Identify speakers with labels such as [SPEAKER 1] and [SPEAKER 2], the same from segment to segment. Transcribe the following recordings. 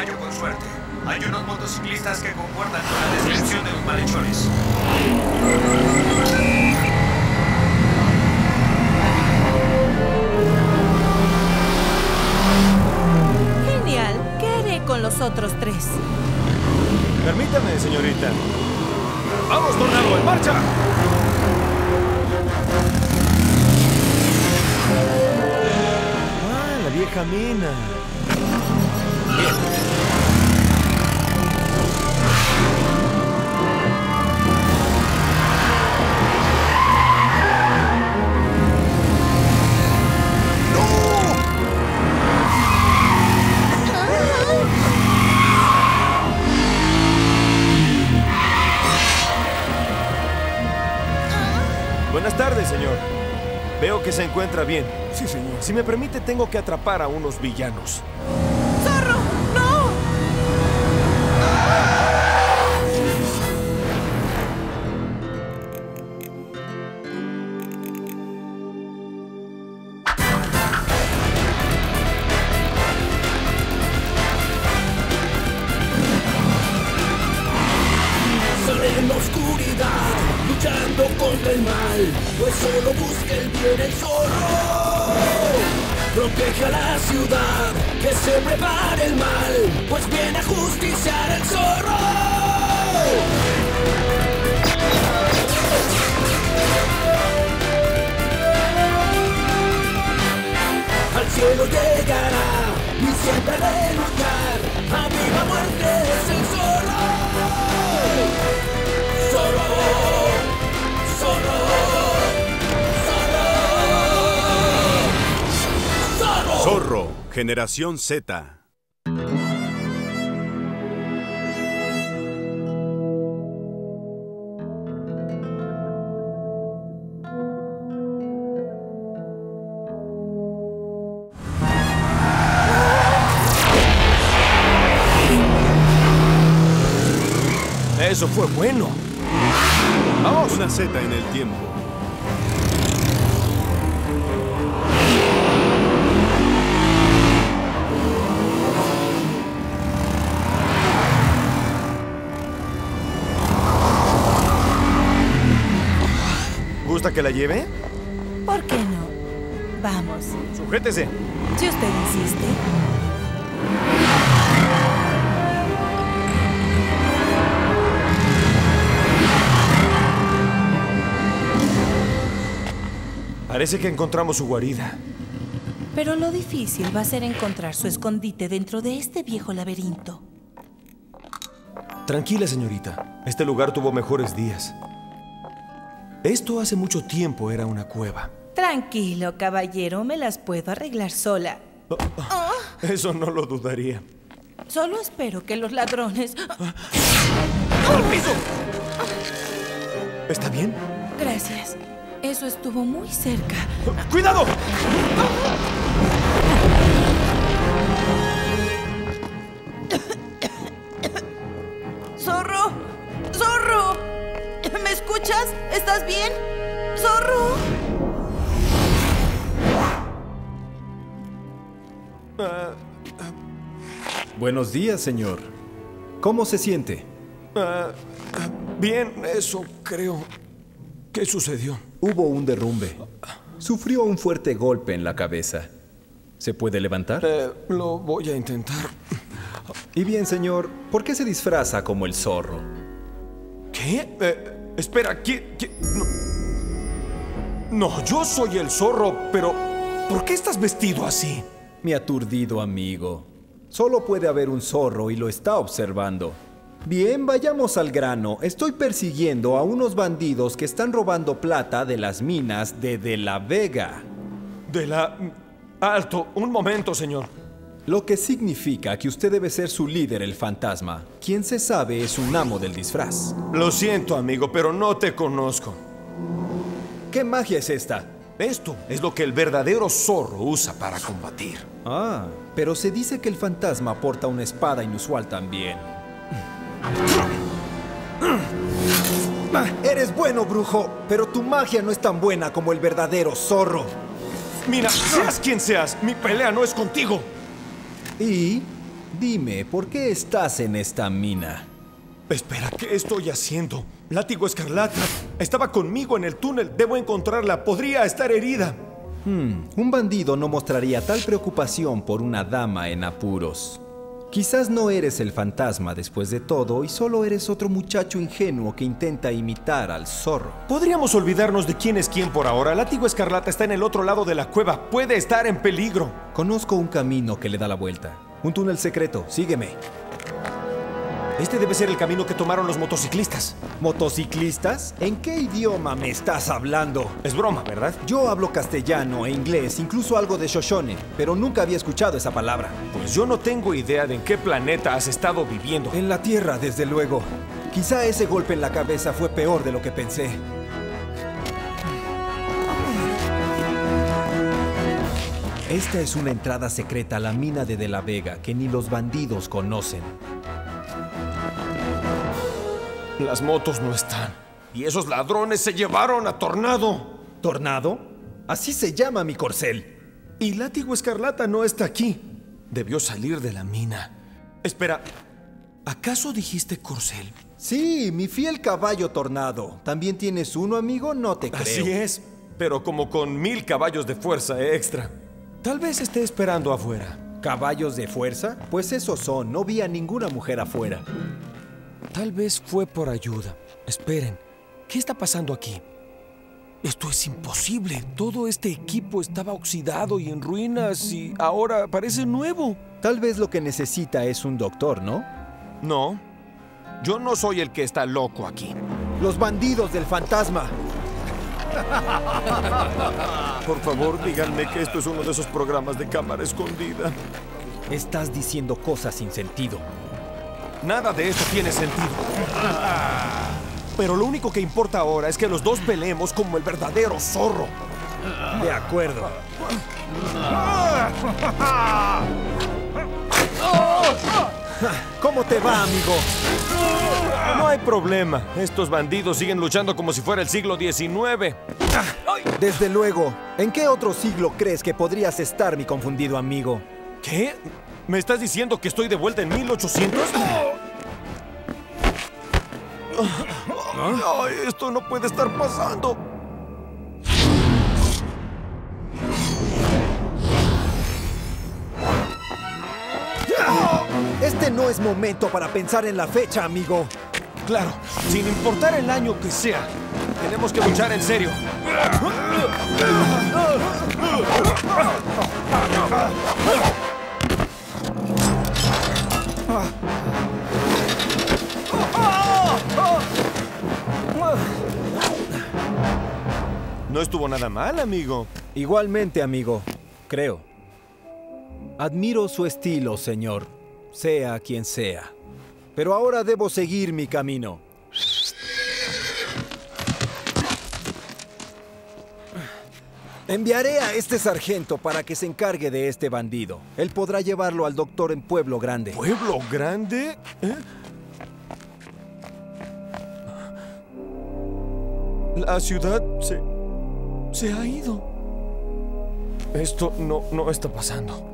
[SPEAKER 1] caballo con suerte. Hay unos motociclistas que concuerdan con la descripción de los malhechores.
[SPEAKER 2] Genial. ¿Qué haré con los otros tres?
[SPEAKER 3] Permítame, señorita. ¡Vamos, Tornado, en marcha! Ah, la vieja mina. Bien. Buenas tardes, señor. Veo que se encuentra bien.
[SPEAKER 4] Sí, señor.
[SPEAKER 3] Si me permite, tengo que atrapar a unos villanos.
[SPEAKER 5] Solo busca el bien el zorro. Protege a la ciudad, que se prepare el mal, pues viene a justiciar el zorro. Al cielo llegará
[SPEAKER 6] generación Z.
[SPEAKER 3] Eso fue bueno. Vamos.
[SPEAKER 6] Una Z en el tiempo.
[SPEAKER 3] ¿Gusta que la lleve?
[SPEAKER 2] ¿Por qué no? Vamos.
[SPEAKER 3] Sujétese.
[SPEAKER 2] Si usted insiste.
[SPEAKER 3] Parece que encontramos su guarida.
[SPEAKER 2] Pero lo difícil va a ser encontrar su escondite dentro de este viejo laberinto.
[SPEAKER 3] Tranquila, señorita. Este lugar tuvo mejores días. Esto hace mucho tiempo era una cueva.
[SPEAKER 2] Tranquilo, caballero, me las puedo arreglar sola.
[SPEAKER 3] Eso no lo dudaría.
[SPEAKER 2] Solo espero que los ladrones...
[SPEAKER 3] ¡Al piso! ¿Está bien?
[SPEAKER 2] Gracias. Eso estuvo muy cerca.
[SPEAKER 3] ¡Cuidado!
[SPEAKER 2] Escuchas? ¿Estás bien? ¡Zorro!
[SPEAKER 4] Buenos días, señor. ¿Cómo se siente?
[SPEAKER 3] Bien, eso creo. ¿Qué sucedió?
[SPEAKER 4] Hubo un derrumbe. Sufrió un fuerte golpe en la cabeza. ¿Se puede levantar?
[SPEAKER 3] Eh, lo voy a intentar.
[SPEAKER 4] Y bien, señor, ¿por qué se disfraza como el zorro?
[SPEAKER 3] ¿Qué? Eh, espera, ¿qué? qué? No. no, yo soy el zorro, pero ¿por qué estás vestido así?
[SPEAKER 4] Mi aturdido amigo. Solo puede haber un zorro y lo está observando. Bien, vayamos al grano. Estoy persiguiendo a unos bandidos que están robando plata de las minas de De La Vega.
[SPEAKER 3] De la... Alto, un momento, señor.
[SPEAKER 4] Lo que significa que usted debe ser su líder, el fantasma. Quien se sabe es un amo del disfraz.
[SPEAKER 3] Lo siento, amigo, pero no te conozco.
[SPEAKER 4] ¿Qué magia es esta?
[SPEAKER 3] Esto es lo que el verdadero zorro usa para combatir.
[SPEAKER 4] Ah, pero se dice que el fantasma porta una espada inusual también. Eres bueno, brujo, pero tu magia no es tan buena como el verdadero zorro.
[SPEAKER 3] Mira, seas quien seas, mi pelea no es contigo.
[SPEAKER 4] ¿Y? Dime, ¿por qué estás en esta mina?
[SPEAKER 3] Espera, ¿qué estoy haciendo? Látigo escarlata. Estaba conmigo en el túnel. Debo encontrarla. Podría estar herida.
[SPEAKER 4] Un bandido no mostraría tal preocupación por una dama en apuros. Quizás no eres el fantasma después de todo y solo eres otro muchacho ingenuo que intenta imitar al zorro.
[SPEAKER 3] Podríamos olvidarnos de quién es quién por ahora. Látigo escarlata está en el otro lado de la cueva. Puede estar en peligro.
[SPEAKER 4] Conozco un camino que le da la vuelta. Un túnel secreto. Sígueme.
[SPEAKER 3] Este debe ser el camino que tomaron los motociclistas.
[SPEAKER 4] ¿Motociclistas? ¿En qué idioma me estás hablando?
[SPEAKER 3] Es broma, ¿verdad?
[SPEAKER 4] Yo hablo castellano e inglés, incluso algo de Shoshone, pero nunca había escuchado esa palabra.
[SPEAKER 3] Pues yo no tengo idea de en qué planeta has estado viviendo.
[SPEAKER 4] En la Tierra, desde luego. Quizá ese golpe en la cabeza fue peor de lo que pensé. Esta es una entrada secreta a la mina de De la Vega que ni los bandidos conocen.
[SPEAKER 3] Las motos no están. Y esos ladrones se llevaron a Tornado.
[SPEAKER 4] ¿Tornado? Así se llama mi corcel.
[SPEAKER 3] Y Látigo Escarlata no está aquí. Debió salir de la mina. Espera, ¿acaso dijiste corcel?
[SPEAKER 4] Sí, mi fiel caballo Tornado. ¿También tienes uno, amigo? No te creo.
[SPEAKER 3] Así es, pero como con mil caballos de fuerza extra. Tal vez esté esperando afuera.
[SPEAKER 4] ¿Caballos de fuerza? Pues esos son. No vi a ninguna mujer afuera.
[SPEAKER 3] Tal vez fue por ayuda. Esperen, ¿qué está pasando aquí? Esto es imposible. Todo este equipo estaba oxidado y en ruinas y ahora parece nuevo.
[SPEAKER 4] Tal vez lo que necesita es un doctor, ¿no?
[SPEAKER 3] No, yo no soy el que está loco aquí.
[SPEAKER 4] Los bandidos del fantasma.
[SPEAKER 3] Por favor, díganme que esto es uno de esos programas de cámara escondida.
[SPEAKER 4] Estás diciendo cosas sin sentido.
[SPEAKER 3] Nada de esto tiene sentido. Pero lo único que importa ahora es que los dos peleemos como el verdadero zorro.
[SPEAKER 4] De acuerdo. ¿Cómo te va, amigo?
[SPEAKER 3] No hay problema. Estos bandidos siguen luchando como si fuera el siglo XIX.
[SPEAKER 4] Desde luego. ¿En qué otro siglo crees que podrías estar, mi confundido amigo?
[SPEAKER 3] ¿Qué? ¿Me estás diciendo que estoy de vuelta en 1800? Ay, esto no puede estar pasando.
[SPEAKER 4] Este no es momento para pensar en la fecha, amigo.
[SPEAKER 3] Claro, sin importar el año que sea, tenemos que luchar en serio. No estuvo nada mal, amigo.
[SPEAKER 4] Igualmente, amigo. Creo. Admiro su estilo, señor, sea quien sea. Pero ahora debo seguir mi camino. Enviaré a este sargento para que se encargue de este bandido. Él podrá llevarlo al doctor en Pueblo Grande.
[SPEAKER 3] ¿Pueblo grande? ¿Eh? La ciudad se... se ha ido. Esto no, no está pasando.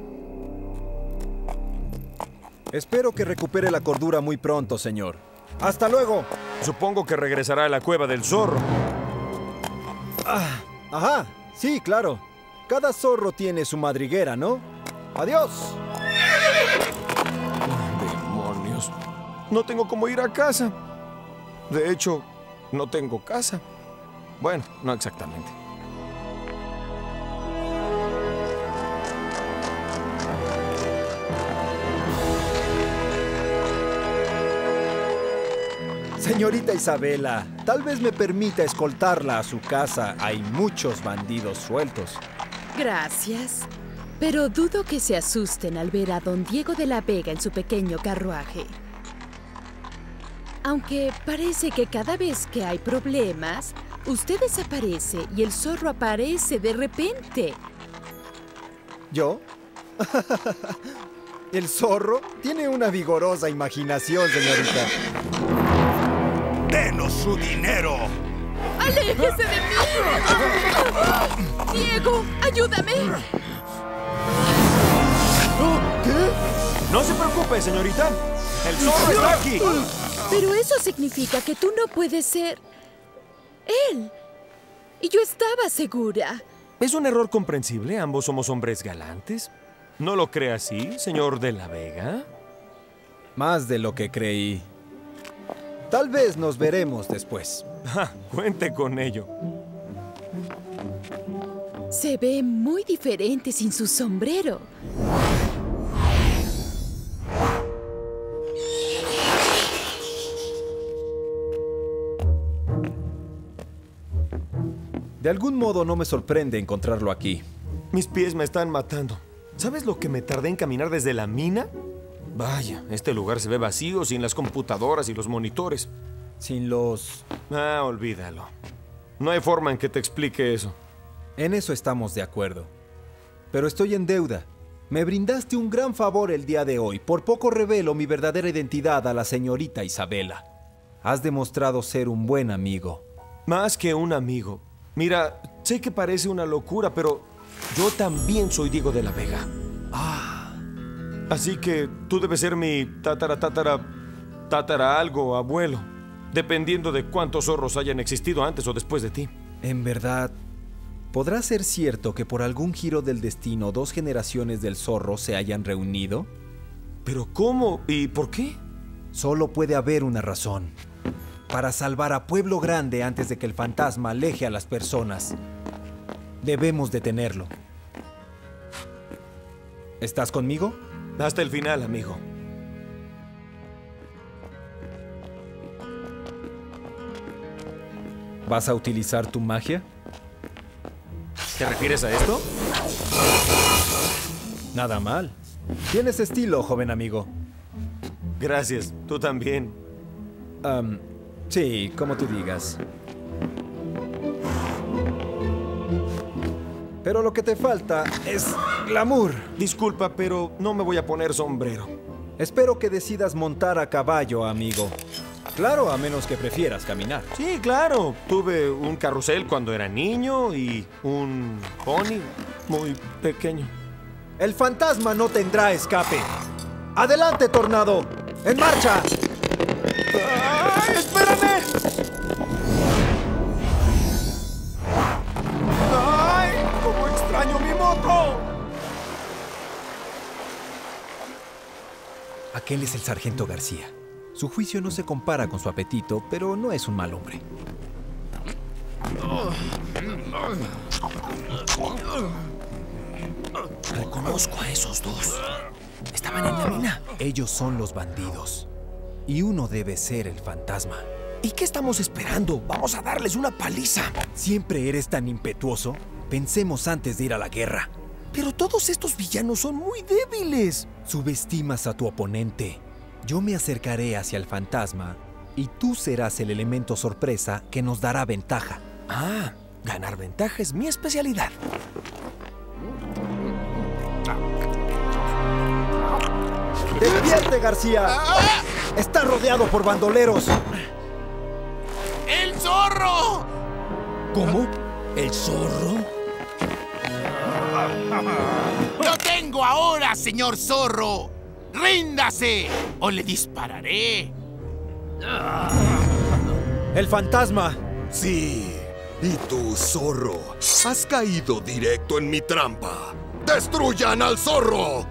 [SPEAKER 4] Espero que recupere la cordura muy pronto, señor. ¡Hasta luego!
[SPEAKER 3] Supongo que regresará a la cueva del zorro.
[SPEAKER 4] Ajá, sí, claro. Cada zorro tiene su madriguera, ¿no? ¡Adiós!
[SPEAKER 3] Demonios. No tengo cómo ir a casa. De hecho, no tengo casa. Bueno, no exactamente.
[SPEAKER 4] Señorita Isabela, tal vez me permita escoltarla a su casa. Hay muchos bandidos sueltos.
[SPEAKER 7] Gracias. Pero dudo que se asusten al ver a don Diego de la Vega en su pequeño carruaje. Aunque parece que cada vez que hay problemas, usted desaparece y el zorro aparece de repente.
[SPEAKER 4] ¿Yo? El zorro tiene una vigorosa imaginación, señorita.
[SPEAKER 8] ¡Denos su dinero!
[SPEAKER 7] ¡Aléjese de mí! Diego, ayúdame.
[SPEAKER 4] ¿Qué?
[SPEAKER 3] No se preocupe, señorita. El zorro está aquí.
[SPEAKER 7] Pero eso significa que tú no puedes ser... él. Y yo estaba segura.
[SPEAKER 3] Es un error comprensible. Ambos somos hombres galantes. ¿No lo cree así, señor de la Vega?
[SPEAKER 4] Más de lo que creí. Tal vez nos veremos después.
[SPEAKER 3] Ja, cuente con ello.
[SPEAKER 7] Se ve muy diferente sin su sombrero.
[SPEAKER 4] De algún modo no me sorprende encontrarlo aquí.
[SPEAKER 3] Mis pies me están matando. ¿Sabes lo que me tardé en caminar desde la mina? Vaya, este lugar se ve vacío sin las computadoras y los monitores.
[SPEAKER 4] Sin los...
[SPEAKER 3] Ah, olvídalo. No hay forma en que te explique eso.
[SPEAKER 4] En eso estamos de acuerdo. Pero estoy en deuda. Me brindaste un gran favor el día de hoy. Por poco revelo mi verdadera identidad a la señorita Isabela. Has demostrado ser un buen amigo.
[SPEAKER 3] Más que un amigo. Mira, sé que parece una locura, pero yo también soy Diego de la Vega. Así que tú debes ser mi tatara tatara tatara algo abuelo, dependiendo de cuántos zorros hayan existido antes o después de ti.
[SPEAKER 4] En verdad, ¿podrá ser cierto que por algún giro del destino dos generaciones del zorro se hayan reunido?
[SPEAKER 3] ¿Pero cómo y por qué?
[SPEAKER 4] Solo puede haber una razón. Para salvar a Pueblo Grande antes de que el fantasma aleje a las personas. Debemos detenerlo. ¿Estás conmigo?
[SPEAKER 3] Hasta el final, amigo.
[SPEAKER 4] ¿Vas a utilizar tu magia?
[SPEAKER 3] ¿Te refieres a esto?
[SPEAKER 4] Nada mal. Tienes estilo, joven amigo.
[SPEAKER 3] Gracias, tú también.
[SPEAKER 4] Am, sí, como tú digas. Pero lo que te falta es glamour.
[SPEAKER 3] Disculpa, pero no me voy a poner sombrero.
[SPEAKER 4] Espero que decidas montar a caballo, amigo. Claro, a menos que prefieras caminar.
[SPEAKER 3] Sí, claro. Tuve un carrusel cuando era niño y un pony muy pequeño.
[SPEAKER 4] El fantasma no tendrá escape. ¡Adelante, tornado! ¡En marcha! Aquel es el sargento García. Su juicio no se compara con su apetito, pero no es un mal hombre.
[SPEAKER 3] Reconozco a esos dos. Estaban en la mina.
[SPEAKER 4] Ellos son los bandidos. Y uno debe ser el fantasma.
[SPEAKER 3] ¿Y qué estamos esperando? Vamos a darles una paliza.
[SPEAKER 4] ¿Siempre eres tan impetuoso? Pensemos antes de ir a la guerra.
[SPEAKER 3] Pero todos estos villanos son muy débiles.
[SPEAKER 4] Subestimas a tu oponente. Yo me acercaré hacia el fantasma y tú serás el elemento sorpresa que nos dará ventaja.
[SPEAKER 3] Ah, ganar ventaja es mi especialidad.
[SPEAKER 4] ¡Despierte, García! Está rodeado por bandoleros.
[SPEAKER 5] ¡El zorro!
[SPEAKER 3] ¿Cómo? ¿El zorro?
[SPEAKER 5] ¡Lo tengo ahora, señor zorro! ¡Ríndase! ¡O le dispararé!
[SPEAKER 4] El fantasma.
[SPEAKER 8] Sí. Y tú, zorro, has caído directo en mi trampa. ¡Destruyan al zorro!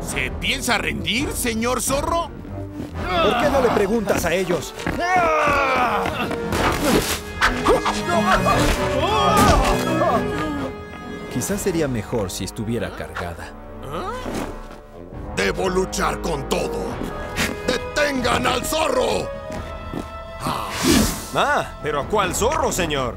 [SPEAKER 5] ¿Se piensa rendir, señor zorro?
[SPEAKER 4] ¿Por qué no le preguntas a ellos? Quizás sería mejor si estuviera cargada.
[SPEAKER 8] Debo luchar con todo. ¡Detengan al zorro!
[SPEAKER 3] Ah, pero ¿a cuál zorro, señor?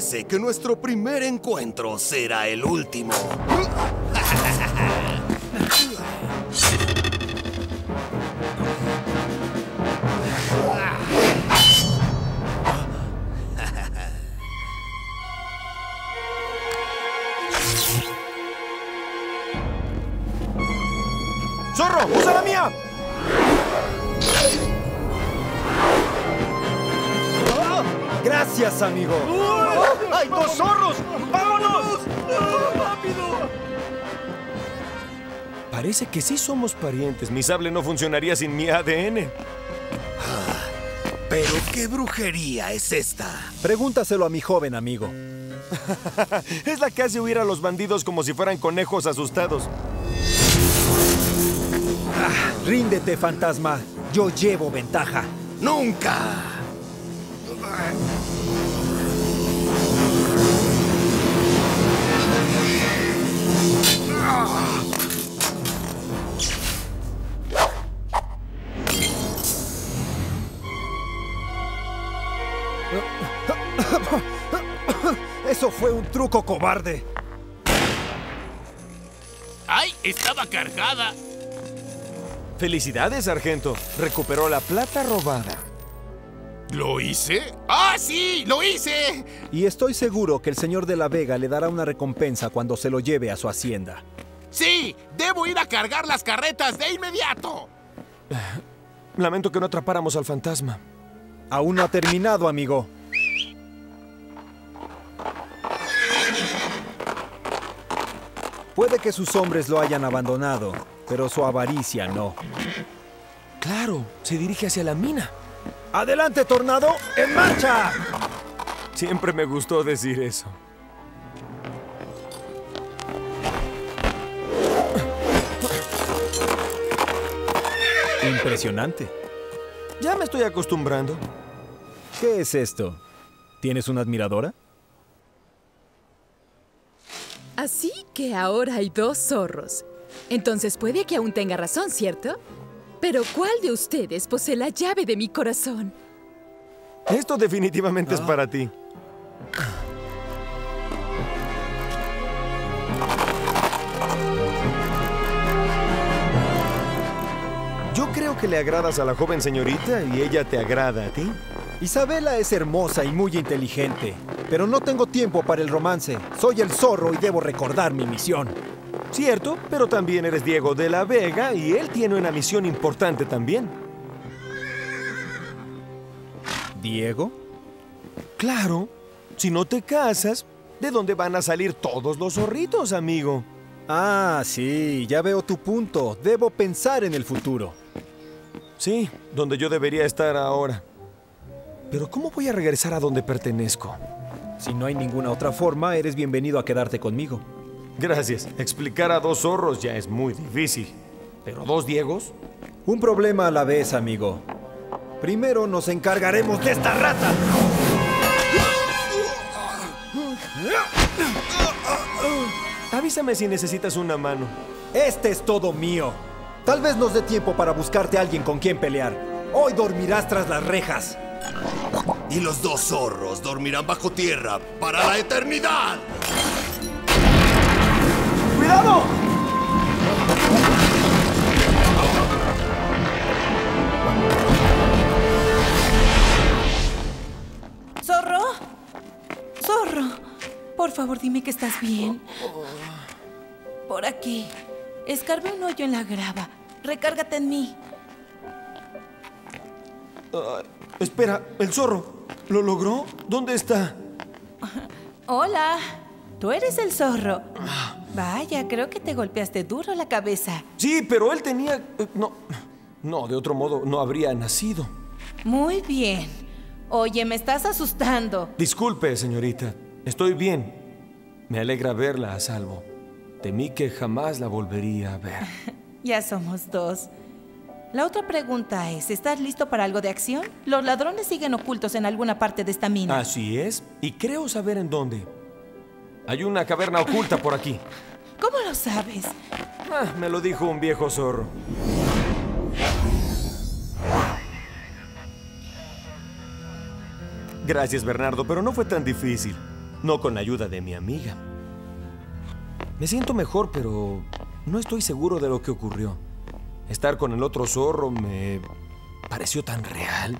[SPEAKER 8] Parece que nuestro primer encuentro será el último.
[SPEAKER 3] ¡Zorro! ¡Usa la mía!
[SPEAKER 4] Gracias, amigo.
[SPEAKER 3] ¡Hay dos zorros! ¡Vámonos! ¡Rápido! Parece que sí somos parientes. Mi sable no funcionaría sin mi ADN.
[SPEAKER 8] Pero qué brujería es esta.
[SPEAKER 4] Pregúntaselo a mi joven amigo.
[SPEAKER 3] Es la que hace huir a los bandidos como si fueran conejos asustados.
[SPEAKER 4] Ríndete, fantasma. Yo llevo ventaja.
[SPEAKER 8] ¡Nunca!
[SPEAKER 4] Fue un truco cobarde.
[SPEAKER 5] ¡Ay! Estaba cargada.
[SPEAKER 3] Felicidades, sargento. Recuperó la plata robada.
[SPEAKER 5] ¿Lo hice? ¡Ah, sí! ¡Lo hice!
[SPEAKER 4] Y estoy seguro que el señor de la Vega le dará una recompensa cuando se lo lleve a su hacienda.
[SPEAKER 5] ¡Sí! ¡Debo ir a cargar las carretas de inmediato!
[SPEAKER 3] Lamento que no atrapáramos al fantasma.
[SPEAKER 4] Aún no ha terminado, amigo. Puede que sus hombres lo hayan abandonado, pero su avaricia no.
[SPEAKER 3] Claro, se dirige hacia la mina.
[SPEAKER 4] ¡Adelante, tornado! ¡En marcha!
[SPEAKER 3] Siempre me gustó decir eso.
[SPEAKER 4] Impresionante.
[SPEAKER 3] Ya me estoy acostumbrando.
[SPEAKER 4] ¿Qué es esto? ¿Tienes una admiradora?
[SPEAKER 7] Así que ahora hay dos zorros. Entonces puede que aún tenga razón, ¿cierto? Pero ¿cuál de ustedes posee la llave de mi corazón?
[SPEAKER 3] Esto definitivamente es para ti. Que le agradas a la joven señorita y ella te agrada a ti.
[SPEAKER 4] Isabela es hermosa y muy inteligente, pero no tengo tiempo para el romance. Soy el zorro y debo recordar mi misión.
[SPEAKER 3] Cierto, pero también eres Diego de la Vega y él tiene una misión importante también.
[SPEAKER 4] ¿Diego?
[SPEAKER 3] Claro, si no te casas, ¿de dónde van a salir todos los zorritos, amigo?
[SPEAKER 4] Ah, sí, ya veo tu punto. Debo pensar en el futuro.
[SPEAKER 3] Sí, donde yo debería estar ahora. Pero ¿cómo voy a regresar a donde pertenezco?
[SPEAKER 4] Si no hay ninguna otra forma, eres bienvenido a quedarte conmigo.
[SPEAKER 3] Gracias. Explicar a dos zorros ya es muy difícil. Pero dos Diegos.
[SPEAKER 4] Un problema a la vez, amigo. Primero nos encargaremos de esta rata.
[SPEAKER 3] Avísame si necesitas una mano.
[SPEAKER 4] Este es todo mío. Tal vez nos dé tiempo para buscarte a alguien con quien pelear. Hoy dormirás tras las rejas.
[SPEAKER 8] Y los dos zorros dormirán bajo tierra para la eternidad.
[SPEAKER 3] ¡Cuidado!
[SPEAKER 2] ¿Zorro? ¡Zorro! Por favor, dime que estás bien. Por aquí. Escarbe un hoyo en la grava. Recárgate en mí.
[SPEAKER 3] Ah, espera, el zorro. ¿Lo logró? ¿Dónde está?
[SPEAKER 2] Hola. Tú eres el zorro. Vaya, creo que te golpeaste duro la cabeza.
[SPEAKER 3] Sí, pero él tenía... eh, No, no, de otro modo no habría nacido.
[SPEAKER 2] Muy bien. Oye, me estás asustando.
[SPEAKER 3] Disculpe, señorita. Estoy bien. Me alegra verla a salvo. Temí que jamás la volvería a ver.
[SPEAKER 2] Ya somos dos. La otra pregunta es, ¿estás listo para algo de acción? Los ladrones siguen ocultos en alguna parte de esta mina.
[SPEAKER 3] Así es, y creo saber en dónde. Hay una caverna oculta por aquí.
[SPEAKER 2] ¿Cómo lo sabes?
[SPEAKER 3] Ah, me lo dijo un viejo zorro. Gracias, Bernardo, pero no fue tan difícil. No con la ayuda de mi amiga. Me siento mejor, pero no estoy seguro de lo que ocurrió. Estar con el otro zorro me pareció tan real.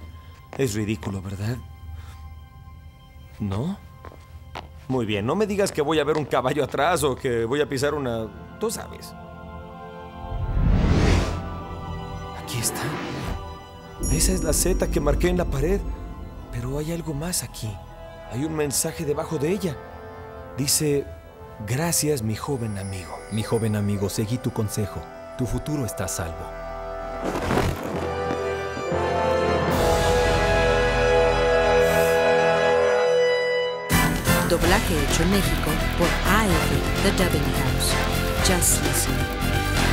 [SPEAKER 3] Es ridículo, ¿verdad? ¿No? Muy bien, no me digas que voy a ver un caballo atrás o que voy a pisar una... Tú sabes. Aquí está. Esa es la Z que marqué en la pared. Pero hay algo más aquí. Hay un mensaje debajo de ella. Dice, gracias mi joven amigo.
[SPEAKER 4] Mi joven amigo, seguí tu consejo. Tu futuro está a salvo.
[SPEAKER 9] Doblaje hecho en México por AF The Dubbing House. Just Listen.